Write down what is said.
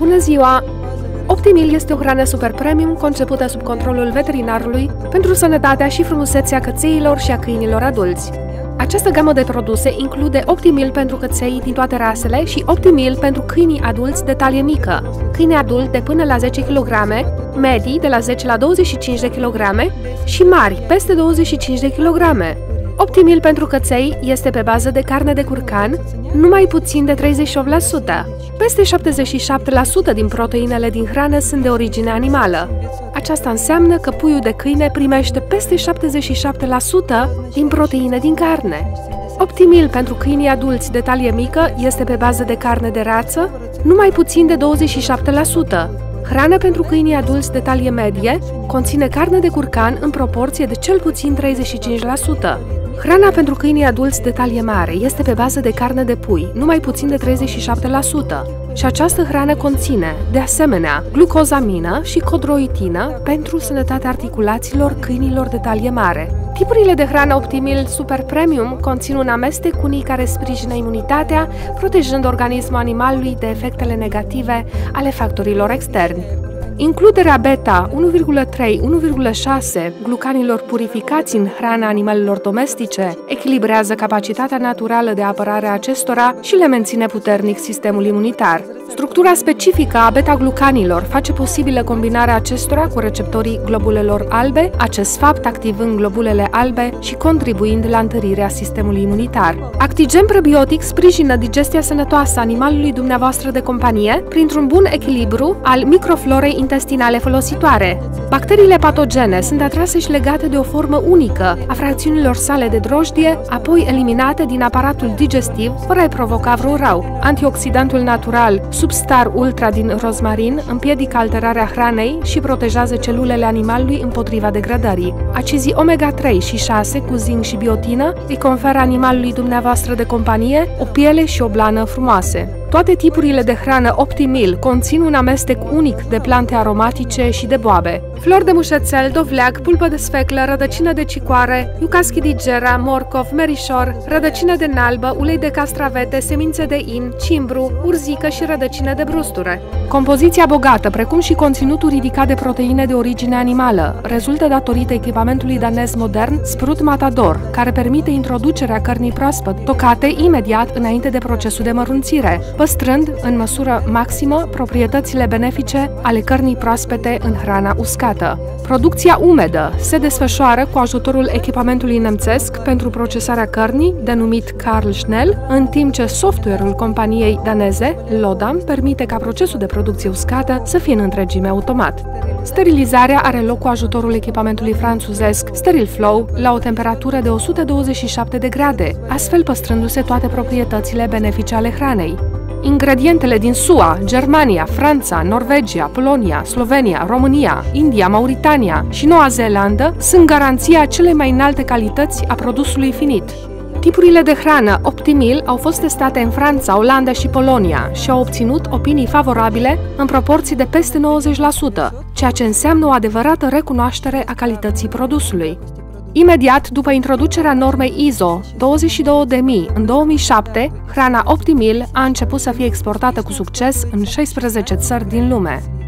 Bună ziua! Optimil este o hrană super premium concepută sub controlul veterinarului pentru sănătatea și frumusețea cățeilor și a câinilor adulți. Această gamă de produse include Optimil pentru căței din toate rasele și Optimil pentru câinii adulți de talie mică, câini adult de până la 10 kg, medii de la 10 la 25 de kg și mari peste 25 de kg. Optimil pentru căței este pe bază de carne de curcan, numai puțin de 38%. Peste 77% din proteinele din hrană sunt de origine animală. Aceasta înseamnă că puiul de câine primește peste 77% din proteine din carne. Optimil pentru câinii adulți de talie mică este pe bază de carne de rață, numai puțin de 27%. Hrana pentru câinii adulți de talie medie conține carne de curcan în proporție de cel puțin 35%. Hrana pentru câinii adulți de talie mare este pe bază de carne de pui, numai puțin de 37%, și această hrană conține, de asemenea, glucozamină și codroitină pentru sănătatea articulațiilor câinilor de talie mare. Tipurile de hrană Optimil Super Premium conțin un amestec unii care sprijină imunitatea, protejând organismul animalului de efectele negative ale factorilor externi. Includerea beta 1,3-1,6 glucanilor purificați în hrana animalelor domestice echilibrează capacitatea naturală de apărare a acestora și le menține puternic sistemul imunitar. Structura specifică a beta-glucanilor face posibilă combinarea acestora cu receptorii globulelor albe, acest fapt activând globulele albe și contribuind la întărirea sistemului imunitar. Actigen prebiotic sprijină digestia sănătoasă a animalului dumneavoastră de companie printr-un bun echilibru al microflorei intestinale folositoare. Bacteriile patogene sunt atrase și legate de o formă unică a fracțiunilor sale de drojdie, apoi eliminate din aparatul digestiv fără a provoca vreun rău. Antioxidantul natural Substar Ultra din rozmarin împiedică alterarea hranei și protejează celulele animalului împotriva degradării. Acizii omega-3 și 6 cu zinc și biotină îi conferă animalului dumneavoastră de companie o piele și o blană frumoase. Toate tipurile de hrană Optimil conțin un amestec unic de plante aromatice și de boabe. Flori de mușețel, dovleac, pulpă de sfeclă, rădăcină de cicoare, iucaschi digera, morcov, merișor, rădăcină de nalbă, ulei de castravete, semințe de in, cimbru, urzică și rădăcină de brusture. Compoziția bogată, precum și conținutul ridicat de proteine de origine animală, rezultă datorită echipamentului danez modern Sprut Matador, care permite introducerea cărnii proaspăt, tocate imediat înainte de procesul de mărunțire, păstrând, în măsură maximă, proprietățile benefice ale cărnii proaspete în hrana uscată. Producția umedă se desfășoară cu ajutorul echipamentului nemțesc pentru procesarea cărnii, denumit Carl Schnell, în timp ce software-ul companiei daneze, Lodam, permite ca procesul de producție uscată să fie în întregime automat. Sterilizarea are loc cu ajutorul echipamentului franțuzesc Steril Flow la o temperatură de 127 de grade, astfel păstrându-se toate proprietățile benefice ale hranei. Ingredientele din SUA, Germania, Franța, Norvegia, Polonia, Slovenia, România, India, Mauritania și Noua Zeelandă sunt garanția celei mai înalte calități a produsului finit. Tipurile de hrană Optimil au fost testate în Franța, Olanda și Polonia și au obținut opinii favorabile în proporții de peste 90%, ceea ce înseamnă o adevărată recunoaștere a calității produsului. Imediat după introducerea normei ISO 22000 în 2007, hrana Optimil a început să fie exportată cu succes în 16 țări din lume.